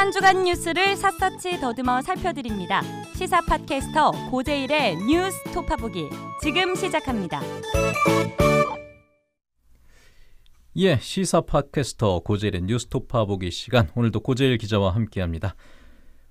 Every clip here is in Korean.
한 주간 뉴스를 샅샅이 더듬어 살펴드립니다. 시사 팟캐스터 고재일의 뉴스 톱파보기 지금 시작합니다. 예, 시사 팟캐스터 고재일의 뉴스 톱파보기 시간 오늘도 고재일 기자와 함께합니다.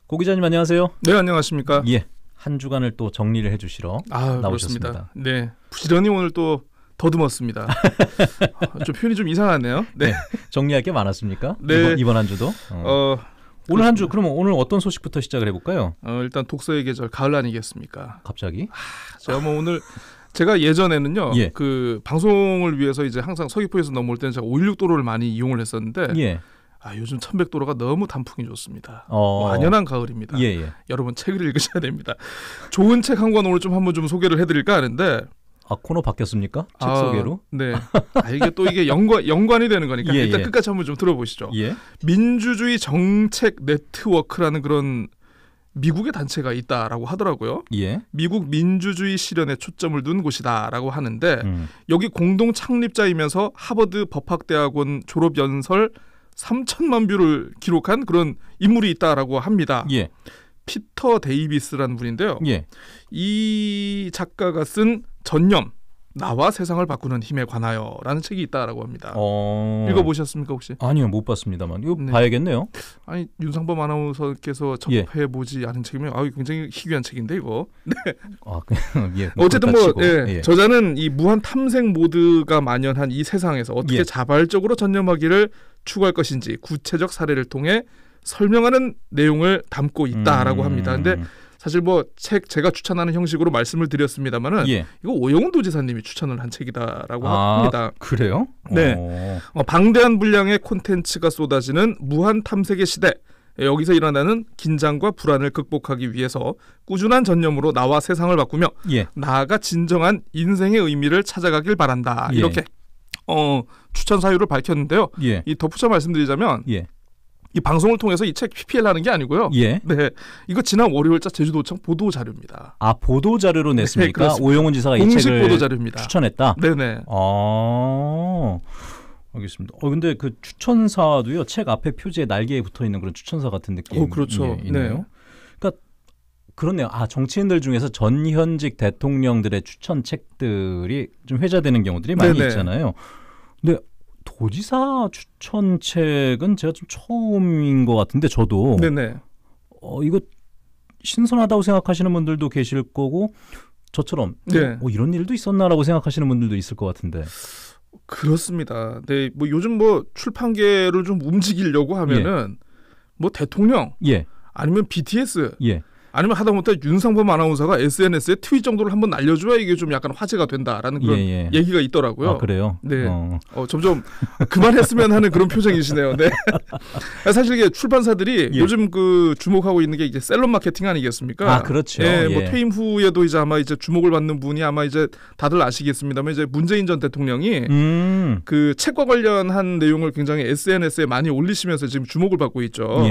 고 기자님 안녕하세요. 네 안녕하십니까. 예, 한 주간을 또 정리를 해주시러 아 나오셨습니다. 그렇습니다. 네 부지런히 오늘 또 더듬었습니다. 아, 좀 표현이 좀 이상하네요. 네. 정리할 게 많았습니까? 네. 이번, 이번 한 주도. 어. 어, 오늘 한 주 그러면 오늘 어떤 소식부터 시작을 해볼까요? 어, 일단 독서의 계절 가을 아니겠습니까? 갑자기? 제가 뭐 오늘 제가 예전에는요. 예. 그 방송을 위해서 이제 항상 서귀포에서 넘어올 때는 제가 516 도로를 많이 이용을 했었는데 예. 아 요즘 1100 도로가 너무 단풍이 좋습니다. 어. 완연한 가을입니다. 예, 예. 여러분 책을 읽으셔야 됩니다. 좋은 책 한 권 오늘 좀 한번 좀 소개를 해드릴까 하는데 아 코너 바뀌었습니까? 책 아, 소개로? 네. 아, 이게 또 이게 연관 연관이 되는 거니까 예, 일단 예. 끝까지 한번 좀 들어보시죠. 예. 민주주의 정책 네트워크라는 그런 미국의 단체가 있다라고 하더라고요. 예. 미국 민주주의 실현에 초점을 둔 곳이다라고 하는데 음. 여기 공동 창립자이면서 하버드 법학대학원 졸업 연설 3천만 뷰를 기록한 그런 인물이 있다라고 합니다. 예. 피터 데이비스라는 분인데요. 예. 이 작가가 쓴 전념 나와 세상을 바꾸는 힘에 관하여라는 책이 있다라고 합니다. 어. 읽어보셨습니까 혹시? 아니요, 못 봤습니다만 이거 네. 봐야겠네요. 아니 윤상범 아나운서께서 예. 접해 보지 않은 책이면 아 굉장히 희귀한 책인데 이거. 아, 예. 어쨌든 뭐 예. 예. 저자는 이 무한 탐색 모드가 만연한 이 세상에서 어떻게 예. 자발적으로 전념하기를 추구할 것인지 구체적 사례를 통해 설명하는 내용을 담고 있다라고 음. 합니다. 근데 사실 뭐 책 제가 추천하는 형식으로 말씀을 드렸습니다만은 예. 이거 오영훈 도지사님이 추천을 한 책이다라고 아, 합니다. 그래요? 네. 어. 어, 방대한 분량의 콘텐츠가 쏟아지는 무한 탐색의 시대. 여기서 일어나는 긴장과 불안을 극복하기 위해서 꾸준한 전념으로 나와 세상을 바꾸며 예. 나아가 진정한 인생의 의미를 찾아가길 바란다. 예. 이렇게 어, 추천 사유를 밝혔는데요. 예. 이 덧붙여 말씀드리자면 예. 이 방송을 통해서 이 책 PPL 하는 게 아니고요. 예. 네, 이거 지난 월요일자 제주도청 보도 자료입니다. 아 보도 자료로 냈습니까? 네. 오영훈 지사가 이 공식 책을 보도 자료입니다. 추천했다. 네네. 아, 알겠습니다. 어 근데 그 추천사도요 책 앞에 표지에 날개에 붙어 있는 그런 추천사 같은 느낌. 어, 그렇죠. 있네요. 네. 그러니까 그렇네요. 아 정치인들 중에서 전현직 대통령들의 추천 책들이 좀 회자되는 경우들이 많이 네네. 있잖아요. 근데 도지사 추천 책은 제가 좀 처음인 것 같은데 저도 네네. 어, 이거 신선하다고 생각하시는 분들도 계실 거고 저처럼 네. 어, 이런 일도 있었나라고 생각하시는 분들도 있을 것 같은데. 그렇습니다. 네, 뭐 요즘 뭐 출판계를 좀 움직이려고 하면은 뭐 대통령 예, 아니면 BTS 예. 아니면 하다못해 윤상범 아나운서가 SNS에 트윗 정도를 한번 날려줘야 이게 좀 약간 화제가 된다라는 그런 예, 예. 얘기가 있더라고요. 아, 그래요? 네. 어. 어, 점점 그만했으면 하는 그런 표정이시네요. 네. 사실 이게 출판사들이 예. 요즘 그 주목하고 있는 게 이제 셀럽 마케팅 아니겠습니까? 아, 그렇죠. 예, 뭐 예. 퇴임 후에도 이제 아마 이제 주목을 받는 분이 아마 이제 다들 아시겠습니다만 이제 문재인 전 대통령이 음. 그 책과 관련한 내용을 굉장히 SNS에 많이 올리시면서 지금 주목을 받고 있죠.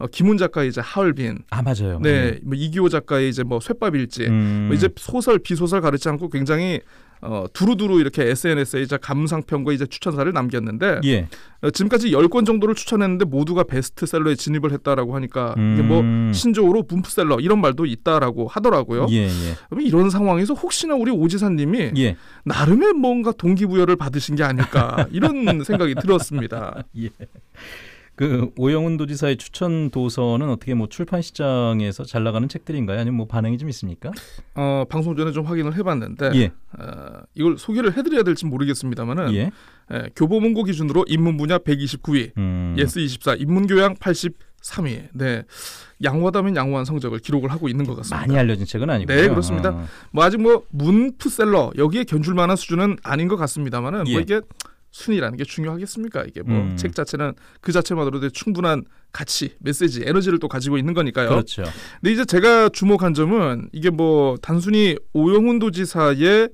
예. 어, 김훈 작가의 이제 하얼빈, 아, 맞아요. 네, 뭐 이기호 작가의 이제 뭐 쇳밥일지, 음. 뭐 이제 소설 비소설 가르지 않고 굉장히 어, 두루두루 이렇게 SNS에 이제 감상평과 이제 추천사를 남겼는데 예. 어, 지금까지 10권 정도를 추천했는데 모두가 베스트셀러에 진입을 했다라고 하니까 이게 뭐 음. 신조어로 분프셀러 이런 말도 있다라고 하더라고요. 예, 예. 이런 상황에서 혹시나 우리 오 지사님이 예. 나름의 뭔가 동기부여를 받으신 게 아닐까 이런 생각이 들었습니다. 예. 그 오영훈 도지사의 추천 도서는 어떻게 뭐 출판 시장에서 잘 나가는 책들인가요? 아니면 뭐 반응이 좀 있습니까? 어, 방송 전에 좀 확인을 해봤는데 예. 어, 이걸 소개를 해드려야 될지 모르겠습니다만은 예. 예, 교보문고 기준으로 인문 분야 129위, 음. 예스 24, 인문교양 83위. 네, 양호하다면 양호한 성적을 기록을 하고 있는 것 같습니다. 많이 알려진 책은 아니고요. 네, 그렇습니다. 어. 뭐 아직 뭐 문프셀러 여기에 견줄 만한 수준은 아닌 것 같습니다만은 예. 뭐 이게 순위라는 게 중요하겠습니까? 이게 뭐 음. 책 자체는 그 자체만으로도 충분한 가치, 메시지, 에너지를 또 가지고 있는 거니까요. 그렇죠. 근데 이제 제가 주목한 점은 이게 뭐 단순히 오영훈 도지사의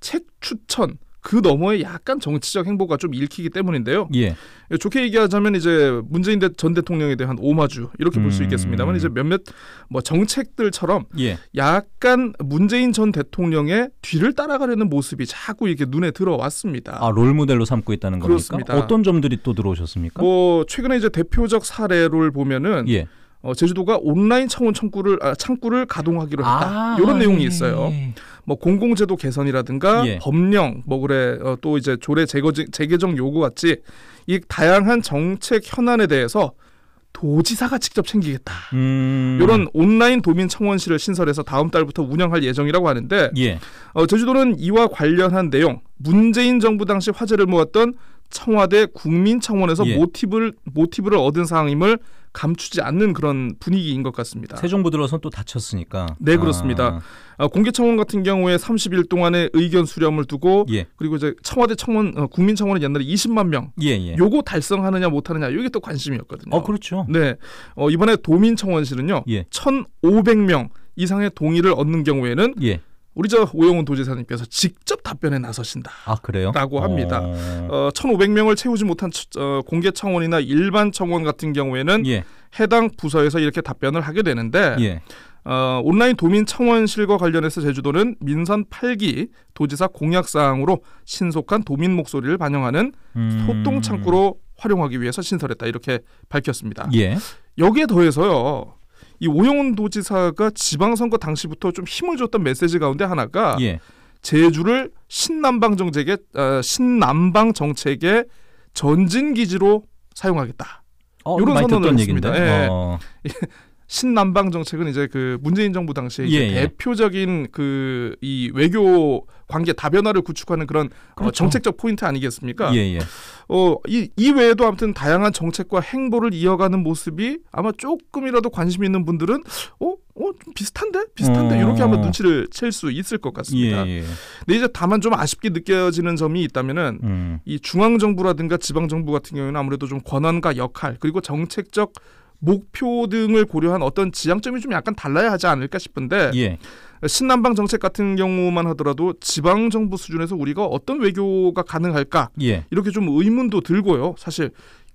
책 추천 그 너머에 약간 정치적 행보가 좀 읽히기 때문인데요. 예. 좋게 얘기하자면 이제 문재인 대- 전 대통령에 대한 오마주 이렇게 볼수 음. 있겠습니다만 이제 몇몇 뭐 정책들처럼 예. 약간 문재인 전 대통령의 뒤를 따라가려는 모습이 자꾸 이렇게 눈에 들어왔습니다. 아, 롤 모델로 삼고 있다는 겁니까? 그렇습니다. 어떤 점들이 또 들어오셨습니까? 뭐 최근에 이제 대표적 사례를 보면은 예. 어, 제주도가 온라인 청원 창구를 아, 창구를 가동하기로 했다. 아, 이런 내용이 예, 있어요. 예. 뭐 공공제도 개선이라든가 예. 법령 뭐 그래 어, 또 이제 조례 재거, 재개정 요구 같이 이 다양한 정책 현안에 대해서 도지사가 직접 챙기겠다. 음. 이런 온라인 도민 청원실을 신설해서 다음 달부터 운영할 예정이라고 하는데 예. 어, 제주도는 이와 관련한 내용 문재인 정부 당시 화제를 모았던 청와대 국민청원에서 예. 모티브를 모티브를 얻은 사항임을 감추지 않는 그런 분위기인 것 같습니다. 새 정부 들어서 또 다쳤으니까. 네, 그렇습니다. 어, 공개 청원 같은 경우에 30일 동안의 의견 수렴을 두고 예. 그리고 이제 청와대 청원 어, 국민 청원은 옛날에 20만 명 예, 예. 요거 달성하느냐 못하느냐 이게 또 관심이었거든요. 어, 그렇죠. 네, 어, 이번에 도민 청원실은요 예. 1,500명 이상의 동의를 얻는 경우에는 예. 우리 저 오영훈 도지사님께서 직접 답변에 나서신다. 아, 그래요? 라고 합니다. 어. 어, 1,500명을 채우지 못한 처- 어, 공개 청원이나 일반 청원 같은 경우에는 예. 해당 부서에서 이렇게 답변을 하게 되는데 예. 어, 온라인 도민 청원실과 관련해서 제주도는 민선 8기 도지사 공약 사항으로 신속한 도민 목소리를 반영하는 음. 소통 창구로 활용하기 위해서 신설했다 이렇게 밝혔습니다. 예. 여기에 더해서요. 이 오영훈 도지사가 지방선거 당시부터 좀 힘을 줬던 메시지 가운데 하나가 예. 제주를 신남방 정책의 어, 신남방 정책의 전진 기지로 사용하겠다. 어, 많이 선언을 했습니다. 예. 어. 신남방 정책은 이제 그 문재인 정부 당시에 예, 예. 대표적인 그 이 외교 관계 다변화를 구축하는 그런 어, 그렇죠. 정책적 포인트 아니겠습니까? 예, 예. 어, 이, 이 외에도 아무튼 다양한 정책과 행보를 이어가는 모습이 아마 조금이라도 관심 있는 분들은 어, 어, 좀 비슷한데, 비슷한데 어. 이렇게 한번 눈치를 챌 수 있을 것 예, 같습니다. 예. 근데 이제 다만 좀 아쉽게 느껴지는 점이 있다면은 음. 이 중앙 정부라든가 지방 정부 같은 경우에는 아무래도 좀 권한과 역할 그리고 정책적 목표 등을 고려한 어떤 지향점이 좀 약간 달라야 하지 않을까 싶은데 예. 신남방 정책 같은 경우만 하더라도 지방 정부 수준에서 우리가 어떤 외교가 가능할까 예. 이렇게 좀 의문도 들고요. 사실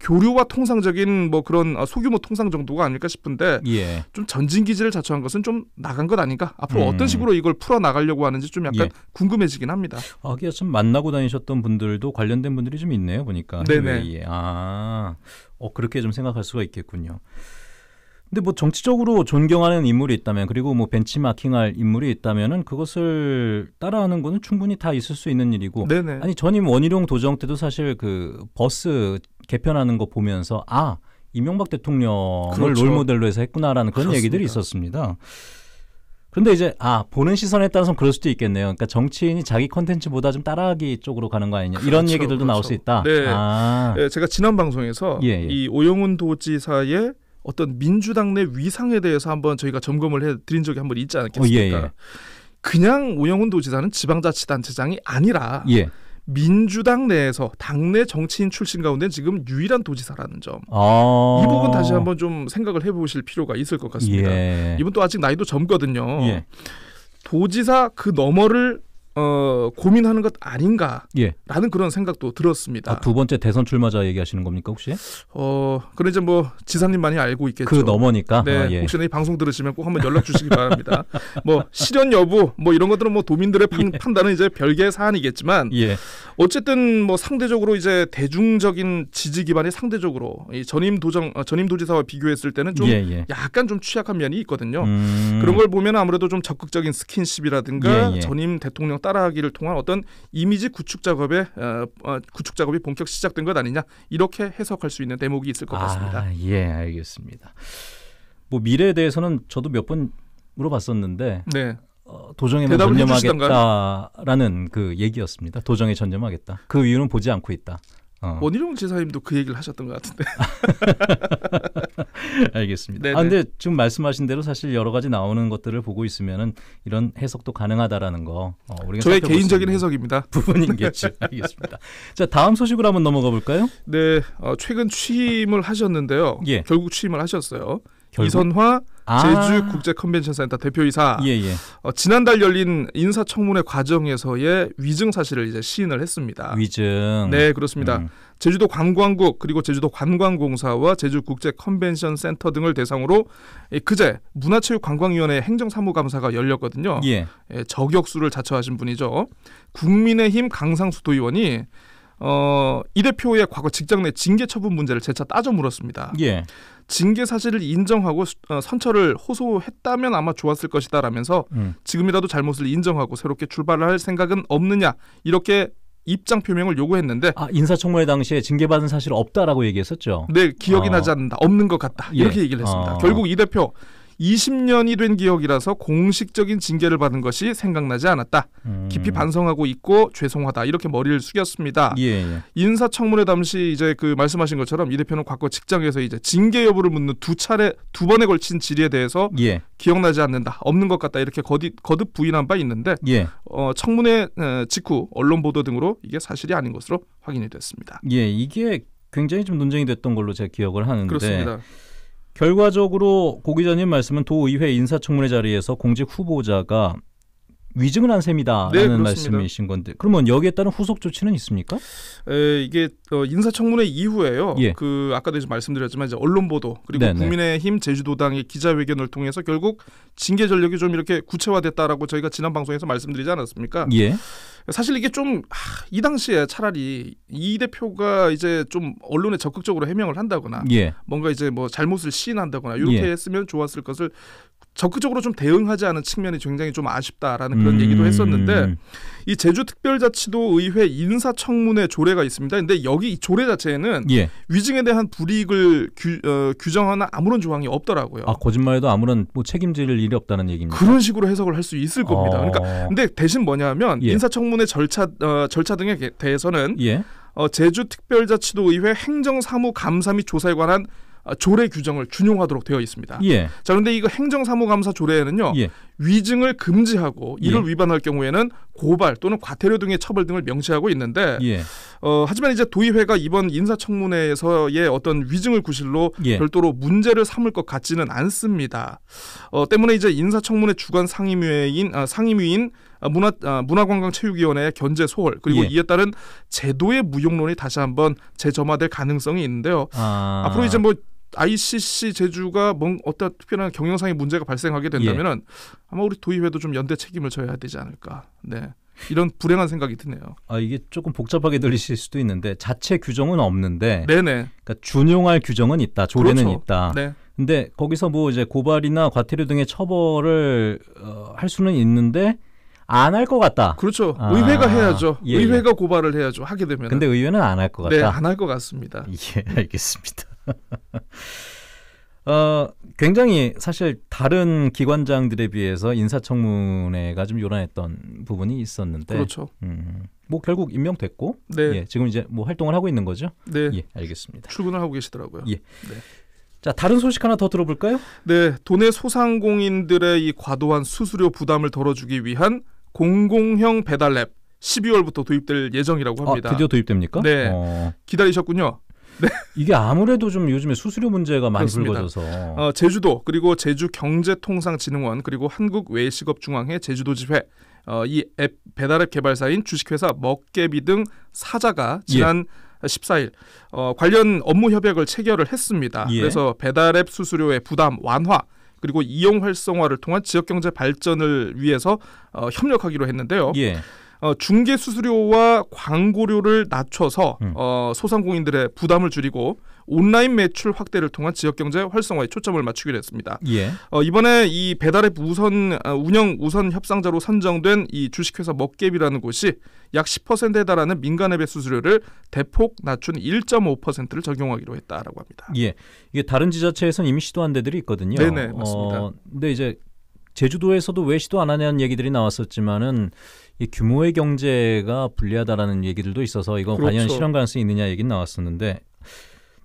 교류와 통상적인 뭐 그런 어, 소규모 통상 정도가 아닐까 싶은데 예. 좀 전진 기지를 자처한 것은 좀 나간 것 아닌가? 앞으로 음. 어떤 식으로 이걸 풀어 나가려고 하는지 좀 약간 예. 궁금해지긴 합니다. 아, 기가 좀 만나고 다니셨던 분들도 관련된 분들이 좀 있네요, 보니까. 네네. 해외에. 아, 어, 그렇게 좀 생각할 수가 있겠군요. 근데 뭐 정치적으로 존경하는 인물이 있다면 그리고 뭐 벤치마킹할 인물이 있다면은 그것을 따라하는 거는 충분히 다 있을 수 있는 일이고 네네. 아니 전임 원희룡 도정 때도 사실 그 버스 개편하는 거 보면서 아 이명박 대통령을 그렇죠. 롤 모델로 해서 했구나라는 그런 그렇습니다. 얘기들이 있었습니다. 그런데 이제 아 보는 시선에 따라서 그럴 수도 있겠네요. 그러니까 정치인이 자기 컨텐츠보다 좀 따라하기 쪽으로 가는 거 아니냐 이런 그렇죠, 얘기들도 나올 그렇죠. 수 있다. 네. 아, 예, 제가 지난 방송에서 예, 예. 이 오영훈 도지사의 어떤 민주당 내 위상에 대해서 한번 저희가 점검을 해 드린 적이 한 번 있지 않겠습니까? 어, 예, 예. 그냥 오영훈 도지사는 지방자치단체장이 아니라 예. 민주당 내에서 당내 정치인 출신 가운데 지금 유일한 도지사라는 점. 아, 이 부분 다시 한번 좀 생각을 해보실 필요가 있을 것 같습니다. 예. 이분 또 아직 나이도 젊거든요. 예. 도지사 그 너머를 어, 고민하는 것 아닌가라는 예. 그런 생각도 들었습니다. 아, 두 번째 대선 출마자 얘기하시는 겁니까 혹시? 어, 그래 이제 뭐 지사님 많이 알고 있겠죠. 그 너머니까. 네, 아, 예. 혹시나 이 방송 들으시면 꼭 한번 연락 주시기 바랍니다. 뭐 실현 여부 뭐 이런 것들은 뭐 도민들의 판, 판단은 이제 별개의 사안이겠지만 예. 어쨌든 뭐 상대적으로 이제 대중적인 지지 기반이 상대적으로 이 전임 도정 어, 전임 도지사와 비교했을 때는 좀 예, 예. 약간 좀 취약한 면이 있거든요. 음. 그런 걸 보면 아무래도 좀 적극적인 스킨십이라든가 예, 예. 전임 대통령 따라하기를 통한 어떤 이미지 구축 작업에 어, 어, 구축 작업이 본격 시작된 것 아니냐 이렇게 해석할 수 있는 대목이 있을 것 같습니다. 아, 예, 알겠습니다. 뭐 미래에 대해서는 저도 몇 번 물어봤었는데 네, 어, 도정에만 대답을 전념하겠다라는 그 얘기였습니다. 도정에 전념하겠다. 그 이유는 보지 않고 있다. 어, 원희룡 지사님도 그 얘기를 하셨던 것 같은데. 알겠습니다. 네네. 아, 근데 지금 말씀하신 대로 사실 여러 가지 나오는 것들을 보고 있으면은 이런 해석도 가능하다라는 거 어, 우리가 저의 개인적인 해석입니다. 부분이겠죠. 알겠습니다. 자 다음 소식으로 한번 넘어가 볼까요? 네, 어, 최근 취임을 하셨는데요. 예. 결국 취임을 하셨어요. 결국? 이선화 아. 제주 국제 컨벤션 센터 대표이사 예, 예. 어, 지난달 열린 인사청문회 과정에서의 위증 사실을 이제 시인을 했습니다. 위증. 네, 그렇습니다. 음. 제주도 관광국 그리고 제주도 관광공사와 제주 국제 컨벤션 센터 등을 대상으로 이 그제 문화체육관광위원회 행정사무감사가 열렸거든요. 예. 예, 저격수를 자처하신 분이죠. 국민의힘 강상수 도의원이 어, 이 대표의 과거 직장 내 징계 처분 문제를 재차 따져 물었습니다. 예. 징계 사실을 인정하고 수- 어, 선처를 호소했다면 아마 좋았을 것이다라면서 음. 지금이라도 잘못을 인정하고 새롭게 출발을 할 생각은 없느냐 이렇게 입장 표명을 요구했는데 아, 인사청문회 당시에 징계받은 사실 없다라고 얘기했었죠. 네 기억이 어. 나지 않는다 없는 것 같다 예. 이렇게 얘기를 했습니다. 어. 결국 이 대표 20년이 된 기억이라서 공식적인 징계를 받은 것이 생각나지 않았다. 음. 깊이 반성하고 있고 죄송하다 이렇게 머리를 숙였습니다. 예, 예. 인사청문회 당시 이제 그 말씀하신 것처럼 이 대표는 과거 직장에서 이제 징계 여부를 묻는 두 차례 두 번에 걸친 질의에 대해서 예. 기억나지 않는다 없는 것 같다 이렇게 거듭, 거듭 부인한 바 있는데 예. 어, 청문회 어, 직후 언론 보도 등으로 이게 사실이 아닌 것으로 확인이 됐습니다. 예, 이게 굉장히 좀 논쟁이 됐던 걸로 제가 기억을 하는데 그렇습니다. 결과적으로 고 기자님 말씀은 도의회 인사청문회 자리에서 공직 후보자가 위증을 한 셈이다라는 네. 말씀이신 건데 그러면 여기에 따른 후속 조치는 있습니까? 에, 이게 어, 인사청문회 이후에요. 예. 그 아까도 이제 말씀드렸지만 이제 언론 보도 그리고 네네. 국민의힘 제주도당의 기자회견을 통해서 결국 징계 전력이 좀 이렇게 구체화됐다라고 저희가 지난 방송에서 말씀드리지 않았습니까? 예. 사실 이게 좀 이 당시에 차라리 이 대표가 이제 좀 언론에 적극적으로 해명을 한다거나 예. 뭔가 이제 뭐 잘못을 시인한다거나 이렇게 예. 했으면 좋았을 것을 적극적으로 좀 대응하지 않은 측면이 굉장히 좀 아쉽다라는 그런 음. 얘기도 했었는데 이 제주특별자치도 의회 인사청문회 조례가 있습니다. 근데 여기 이 조례 자체에는 예. 위증에 대한 불이익을 규, 어, 규정하는 아무런 조항이 없더라고요. 아 거짓말에도 아무런 뭐 책임질 일이 없다는 얘기입니다. 그런 식으로 해석을 할 수 있을 겁니다. 어. 그러니까 근데 대신 뭐냐면 예. 인사청문회 절차 어, 절차 등에 게- 대해서는 예. 어, 제주특별자치도 의회 행정사무 감사 및 조사에 관한 어, 조례 규정을 준용하도록 되어 있습니다. 예. 자 그런데 이거 행정사무감사 조례에는요 예. 위증을 금지하고 이를 예. 위반할 경우에는 고발 또는 과태료 등의 처벌 등을 명시하고 있는데 예. 어, 하지만 이제 도의회가 이번 인사청문회에서의 어떤 위증을 구실로 예. 별도로 문제를 삼을 것 같지는 않습니다. 어, 때문에 이제 인사청문회 주관 상임위인 아, 상임위인 아, 문화 아, 문화관광체육위원회의 견제 소홀 그리고 예. 이에 따른 제도의 무용론이 다시 한번 재점화될 가능성이 있는데요. 아. 앞으로 이제 뭐 ICC 제주가 뭔 어떤 특별한 경영상의 문제가 발생하게 된다면은 아마 우리 도의회도 좀 연대 책임을 져야 되지 않을까. 네. 이런 불행한 생각이 드네요. 아 이게 조금 복잡하게 들리실 수도 있는데 자체 규정은 없는데 네네. 그러니까 준용할 규정은 있다. 조례는 그렇죠. 있다. 네. 근데 거기서 뭐 이제 고발이나 과태료 등의 처벌을 어, 할 수는 있는데 안 할 것 같다. 그렇죠. 아, 의회가 해야죠. 예, 의회가 고발을 해야죠. 하게 되면. 근데 의회는 안 할것 네, 같다. 안할 것 같습니다. 예, 알겠습니다. 어, 굉장히 사실 다른 기관장들에 비해서 인사청문회가 좀 요란했던 부분이 있었는데, 그렇죠. 음, 뭐 결국 임명됐고, 네. 예, 지금 이제 뭐 활동을 하고 있는 거죠. 네. 예, 알겠습니다. 출근을 하고 계시더라고요. 예. 자, 다른 소식 하나 더 들어볼까요? 네, 도내 소상공인들의 이 과도한 수수료 부담을 덜어주기 위한 공공형 배달앱 12월부터 도입될 예정이라고 합니다. 아, 드디어 도입됩니까? 네. 어, 기다리셨군요. 이게 아무래도 좀 요즘에 수수료 문제가 많이 그렇습니다. 불거져서 어, 제주도 그리고 제주 경제통상진흥원 그리고 한국외식업중앙회 제주도지회 어, 이 앱 배달앱 개발사인 주식회사 먹개비 등 사자가 예. 지난 14일 어, 관련 업무 협약을 체결을 했습니다. 예. 그래서 배달앱 수수료의 부담 완화 그리고 이용 활성화를 통한 지역 경제 발전을 위해서 어, 협력하기로 했는데요. 예, 어, 중개 수수료와 광고료를 낮춰서 음. 어, 소상공인들의 부담을 줄이고 온라인 매출 확대를 통한 지역 경제 활성화에 초점을 맞추기로 했습니다. 예, 어, 이번에 이 배달앱 우선 어, 운영 우선 협상자로 선정된 이 주식회사 먹개비라는 곳이 약 10%에 달하는 민간앱의 수수료를 대폭 낮춘 1.5%를 적용하기로 했다라고 합니다. 예. 이게 다른 지자체에서는 이미 시도한 데들이 있거든요. 네네, 맞습니다. 어, 근데 이제 제주도에서도 왜 시도 안 하냐는 얘기들이 나왔었지만은 이 규모의 경제가 불리하다라는 얘기들도 있어서 과연 그렇죠. 실현 가능성이 있느냐 얘기는 나왔었는데,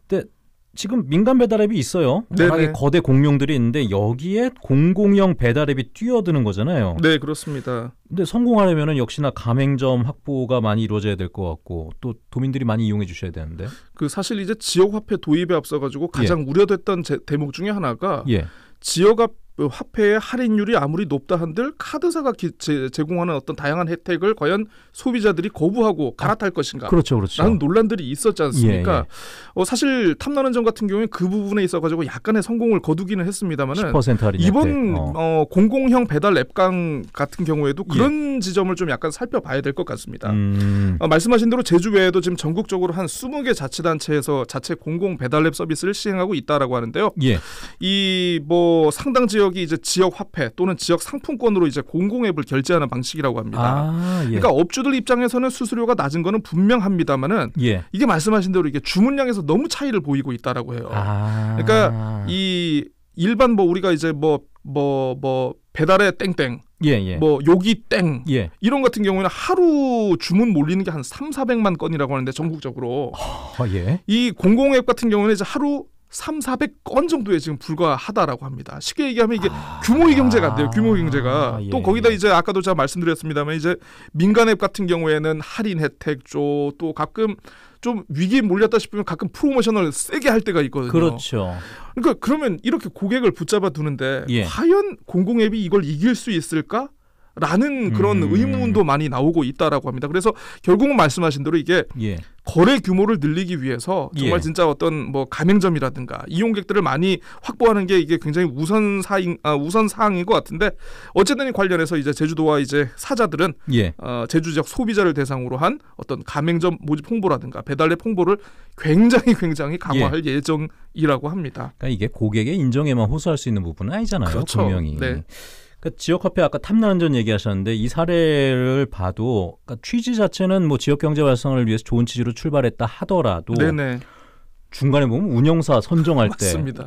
근데 지금 민간 배달앱이 있어요. 네네. 워낙에 거대 공룡들이 있는데 여기에 공공형 배달앱이 뛰어드는 거잖아요. 네, 그렇습니다. 근데 성공하려면은 역시나 가맹점 확보가 많이 이루어져야 될 것 같고 또 도민들이 많이 이용해 주셔야 되는데. 그 사실 이제 지역 화폐 도입에 앞서 가지고 가장 우려됐던 제, 대목 중에 하나가 예. 지역 앞 화폐의 할인율이 아무리 높다 한들 카드사가 기, 제, 제공하는 어떤 다양한 혜택을 과연 소비자들이 거부하고 갈아탈 것인가? 그렇죠, 그렇죠. 라는 논란들이 있었지 않습니까? 예, 예. 어, 사실 탐나는 점 같은 경우에 그 부분에 있어 가지고 약간의 성공을 거두기는 했습니다만은 10% 할인 이번. 어. 어, 공공형 배달 앱강 같은 경우에도 그런 지점을 좀 약간 살펴봐야 될 것 같습니다. 음, 어, 말씀하신 대로 제주 외에도 지금 전국적으로 한 20개 자치단체에서 자체 공공 배달앱 서비스를 시행하고 있다라고 하는데요. 예, 이 뭐 상당 지역이 이제 지역 화폐 또는 지역 상품권으로 이제 공공 앱을 결제하는 방식이라고 합니다. 아, 예, 그러니까 업주들 입장에서는 수수료가 낮은 거는 분명합니다만은 예, 이게 말씀하신 대로 이게 주문량에서 너무 차이를 보이고 있다라고 해요. 아, 그러니까 이 일반 뭐 우리가 이제 뭐 뭐 뭐 배달의 땡땡 예, 예, 뭐 요기 땡 예, 이런 같은 경우에는 하루 주문 몰리는 게한 3, 400만 건이라고 하는데 전국적으로. 어, 예, 이 공공 앱 같은 경우는 이제 하루 3, 400건 정도에 지금 불과하다라고 합니다. 쉽게 얘기하면 이게 규모의 경제가 안 돼요. 규모의 경제가. 아, 예, 또 거기다 예. 이제 아까도 제가 말씀드렸습니다만 이제 민간 앱 같은 경우에는 할인 혜택 줘. 또 가끔 좀 위기에 몰렸다 싶으면 가끔 프로모션을 세게 할 때가 있거든요. 그렇죠. 그러니까 그러면 이렇게 고객을 붙잡아 두는데 예. 과연 공공 앱이 이걸 이길 수 있을까? 라는 그런 음. 의문도 많이 나오고 있다라고 합니다. 그래서 결국은 말씀하신 대로 이게 예, 거래 규모를 늘리기 위해서 정말 예. 진짜 어떤 뭐 가맹점이라든가 이용객들을 많이 확보하는 게 이게 굉장히 우선 사인 아, 우선 사항인 것 같은데 어쨌든 이 관련해서 이제 제주도와 이제 사자들은 예, 어, 제주 지역 소비자를 대상으로 한 어떤 가맹점 모집 홍보라든가 배달앱 홍보를 굉장히 굉장히 강화할 예. 정이라고 합니다. 그러니까 이게 고객의 인정에만 호소할 수 있는 부분은 아니잖아요. 그렇죠. 분명히. 네. 그러니까 지역 화폐 아까 탐나는전 얘기하셨는데 이 사례를 봐도 그러니까 취지 자체는 뭐 지역 경제 활성화를 위해서 좋은 취지로 출발했다 하더라도 네네. 중간에 보면 운영사 선정할. 때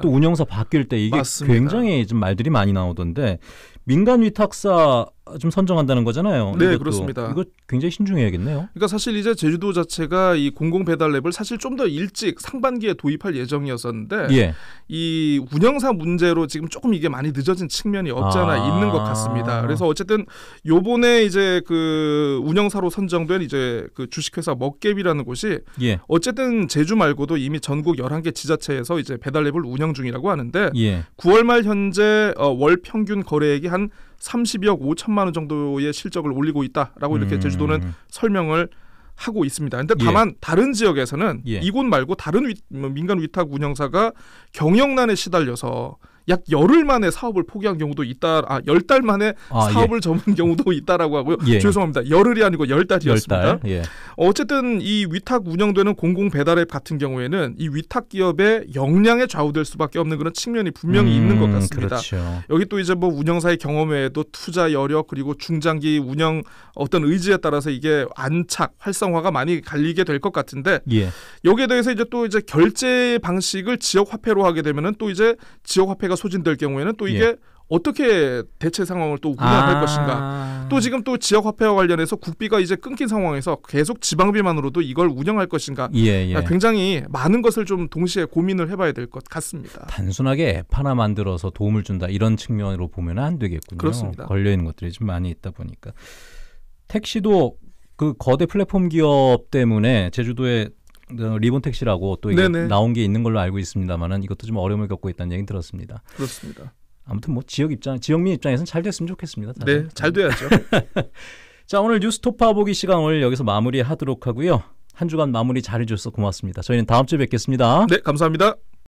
또 운영사 바뀔 때 이게 맞습니다. 굉장히 좀 말들이 많이 나오던데 민간 위탁사 좀 선정한다는 거잖아요. 네, 이것도. 그렇습니다. 이거 굉장히 신중해야겠네요. 그러니까 사실 이제 제주도 자체가 이 공공 배달 앱을 사실 좀 더 일찍 상반기에 도입할 예정이었었는데 예. 이 운영사 문제로 지금 조금 이게 많이 늦어진 측면이 없잖아 아. 있는 것 같습니다. 그래서 어쨌든 요번에 이제 그 운영사로 선정된 이제 그 주식회사 먹갭이라는 곳이 예. 어쨌든 제주 말고도 이미 전국 11개 지자체에서 이제 배달 앱을 운영 중이라고 하는데 예. 9월 말 현재 어, 월 평균 거래액이 한 32억 5천만 원 정도의 실적을 올리고 있다라고 이렇게 음. 제주도는 설명을 하고 있습니다. 근데 예. 다만 다른 지역에서는 예. 이곳 말고 다른 위, 뭐 민간 위탁 운영사가 경영난에 시달려서 약 열흘 만에 사업을 포기한 경우도 있다. 아, 열 달 만에 아, 사업을 접은 경우도 있다라고 하고요. 예. 죄송합니다. 열흘이 아니고 열열 달이었습니다. 달. 예. 어쨌든 이 위탁 운영되는 공공 배달앱 같은 경우에는 이 위탁 기업의 역량에 좌우될 수밖에 없는 그런 측면이 분명히 있는 것 음, 같습니다. 그렇죠. 여기 또 이제 뭐 운영사의 경험 외에도 투자 여력 그리고 중장기 운영 어떤 의지에 따라서 이게 안착 활성화가 많이 갈리게 될 것 같은데 예. 여기에 대해서 이제 또 이제 결제 방식을 지역 화폐로 하게 되면은 또 이제 지역 화폐가 소진될 경우에는 또 이게 예. 어떻게 대체 상황을 또 운영할 아. 것인가 또 지금 또 지역 화폐와 관련해서 국비가 이제 끊긴 상황에서 계속 지방비만으로도 이걸 운영할 것인가 예, 예. 아, 굉장히 많은 것을 좀 동시에 고민을 해봐야 될 것 같습니다. 단순하게 앱 하나 만들어서 도움을 준다 이런 측면으로 보면 안 되겠군요. 그렇습니다. 걸려 있는 것들이 좀 많이 있다 보니까 택시도 그 거대 플랫폼 기업 때문에 제주도에 어, 리본 택시라고 또 이게 네네. 나온 게 있는 걸로 알고 있습니다만은 이것도 좀 어려움을 겪고 있다는 얘기 들었습니다. 그렇습니다. 아무튼 뭐 지역 입장, 지역민 입장에서는 잘 됐으면 좋겠습니다. 사실. 네, 잘 돼야죠. 자 오늘 뉴스 토파 보기 시간 오늘 여기서 마무리하도록 하고요. 한 주간 마무리 잘해줘서 고맙습니다. 저희는 다음 주에 뵙겠습니다. 네, 감사합니다.